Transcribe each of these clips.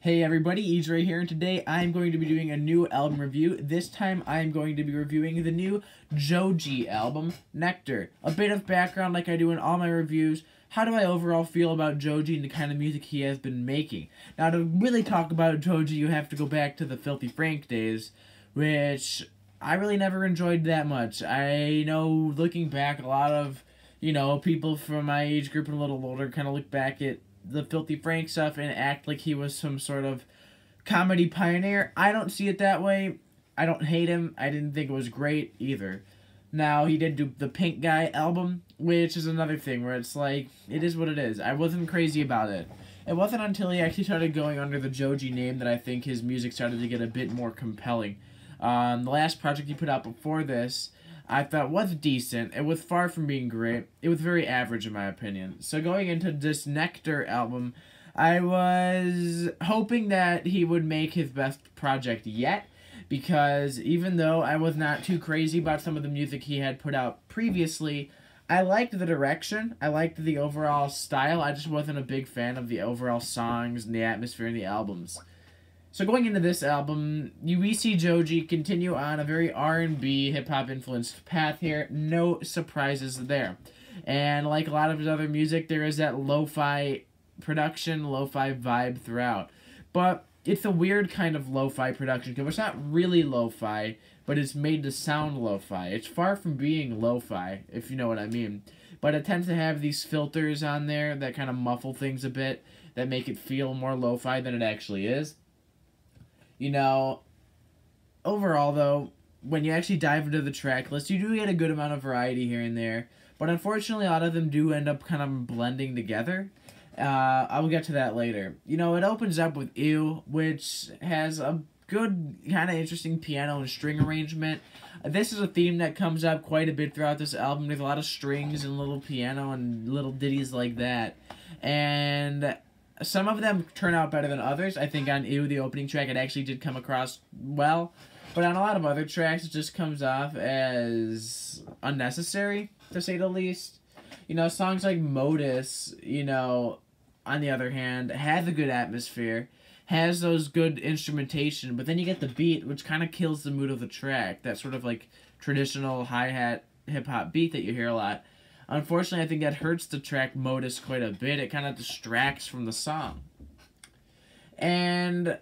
Hey everybody, Edre here, and today I'm going to be doing a new album review. This time I'm going to be reviewing the new Joji album, Nectar. A bit of background like I do in all my reviews. How do I overall feel about Joji and the kind of music he has been making? Now to really talk about Joji, you have to go back to the Filthy Frank days, which I really never enjoyed that much. I know looking back, a lot of, you know, people from my age group and a little older kind of look back at the Filthy Frank stuff and act like he was some sort of comedy pioneer. I don't see it that way. I don't hate him. I didn't think it was great either. Now, he did do the Pink Guy album, which is another thing where it's like, it is what it is. I wasn't crazy about it. It wasn't until he actually started going under the Joji name that I think his music started to get a bit more compelling. Um, the last project he put out before this, I thought was decent. It was far from being great. It was very average in my opinion. So going into this Nectar album, I was hoping that he would make his best project yet because even though I was not too crazy about some of the music he had put out previously, I liked the direction. I liked the overall style. I just wasn't a big fan of the overall songs and the atmosphere and the albums. So going into this album, you we see Joji continue on a very R&B hip-hop influenced path here. No surprises there. And like a lot of his other music, there is that lo-fi production, lo-fi vibe throughout. But it's a weird kind of lo-fi production because it's not really lo-fi, but it's made to sound lo-fi. It's far from being lo-fi, if you know what I mean. But it tends to have these filters on there that kind of muffle things a bit, that make it feel more lo-fi than it actually is. You know, overall though, when you actually dive into the track list, you do get a good amount of variety here and there. But unfortunately, a lot of them do end up kind of blending together. Uh, I will get to that later. You know, it opens up with Ew, which has a good, kind of interesting piano and string arrangement. This is a theme that comes up quite a bit throughout this album. There's a lot of strings and little piano and little ditties like that. And some of them turn out better than others. I think on Ew, the opening track, it actually did come across well. But on a lot of other tracks, it just comes off as unnecessary, to say the least. You know, songs like Modus, you know, on the other hand, has a good atmosphere, has those good instrumentation, but then you get the beat, which kind of kills the mood of the track. That sort of like traditional hi hat hip hop beat that you hear a lot. Unfortunately, I think that hurts the track Modus quite a bit. It kind of distracts from the song. And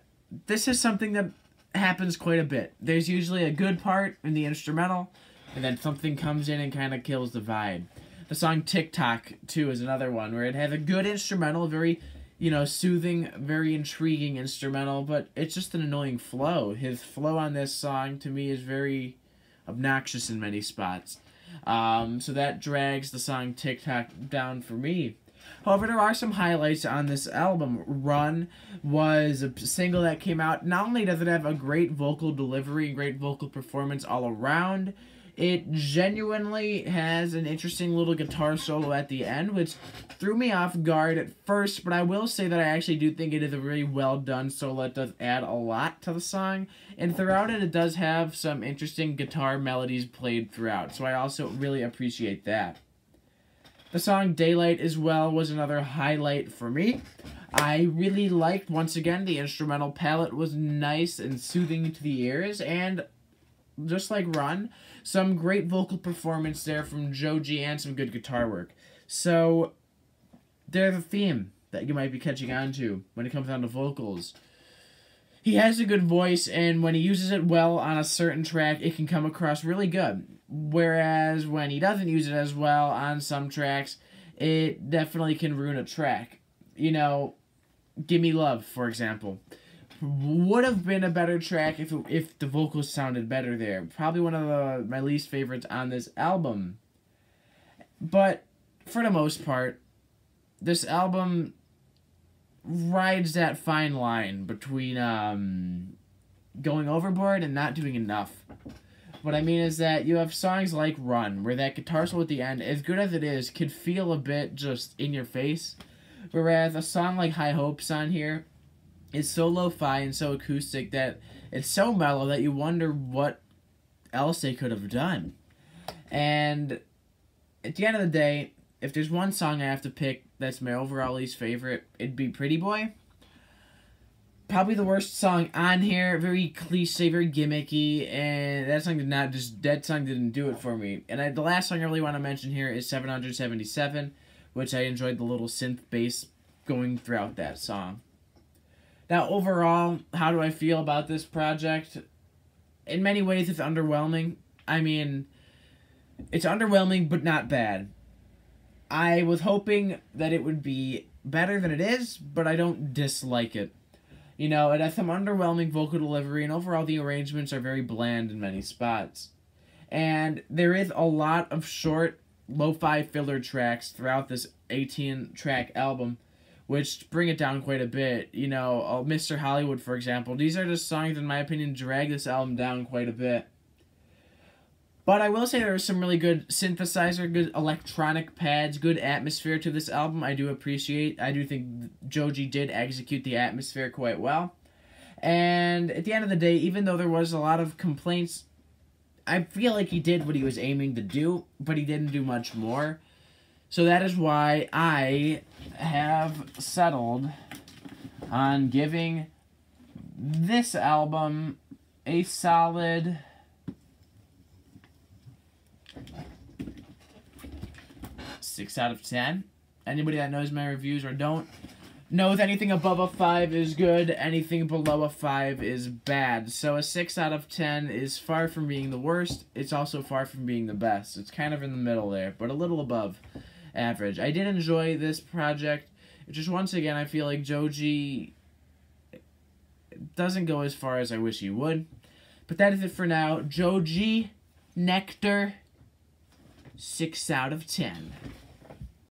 this is something that happens quite a bit. There's usually a good part in the instrumental, and then something comes in and kind of kills the vibe. The song Tick Tock, too, is another one where it has a good instrumental, very, you know, soothing, very intriguing instrumental, but it's just an annoying flow. His flow on this song, to me, is very obnoxious in many spots. Um, so that drags the song Tick Tock down for me. However, there are some highlights on this album. Run was a single that came out. Not only does it have a great vocal delivery and great vocal performance all around, it genuinely has an interesting little guitar solo at the end, which threw me off guard at first, but I will say that I actually do think it is a really well done solo. It does add a lot to the song, and throughout it, it does have some interesting guitar melodies played throughout, so I also really appreciate that. The song Daylight as well was another highlight for me. I really liked, once again, the instrumental palette was nice and soothing to the ears, and just like Run, some great vocal performance there from Joji and some good guitar work. So there's a theme that you might be catching on to when it comes down to vocals. He has a good voice, and when he uses it well on a certain track, it can come across really good. Whereas when he doesn't use it as well on some tracks, it definitely can ruin a track. You know, Gimme Love, for example would have been a better track if it, if the vocals sounded better there. Probably one of the, my least favorites on this album. But for the most part, this album rides that fine line between um, going overboard and not doing enough. What I mean is that you have songs like Run, where that guitar solo at the end, as good as it is, could feel a bit just in your face. Whereas a song like High Hopes on here is so lo-fi and so acoustic that it's so mellow that you wonder what else they could have done. And at the end of the day, if there's one song I have to pick that's my overall least favorite, it'd be Pretty Boy. probably the worst song on here. Very cliche, very gimmicky, and that song did not just that song didn't do it for me. And I, the last song I really want to mention here is 777, which I enjoyed the little synth bass going throughout that song. Now, overall, how do I feel about this project? In many ways, it's underwhelming. I mean, it's underwhelming, but not bad. I was hoping that it would be better than it is, but I don't dislike it. You know, it has some underwhelming vocal delivery, and overall the arrangements are very bland in many spots. And there is a lot of short, lo-fi filler tracks throughout this 18-track album, which bring it down quite a bit. You know, uh, Mr. Hollywood, for example. These are just songs, in my opinion, drag this album down quite a bit. But I will say there are some really good synthesizer, good electronic pads, good atmosphere to this album. I do appreciate. I do think Joji did execute the atmosphere quite well. And at the end of the day, even though there was a lot of complaints, I feel like he did what he was aiming to do, but he didn't do much more. So that is why I have settled on giving this album a solid six out of ten. Anybody that knows my reviews or don't knows anything above a five is good, anything below a five is bad. So a six out of ten is far from being the worst. It's also far from being the best. It's kind of in the middle there, but a little above average. I did enjoy this project. Just once again, I feel like Joji doesn't go as far as I wish he would. But that is it for now. Joji Nectar, 6 out of 10.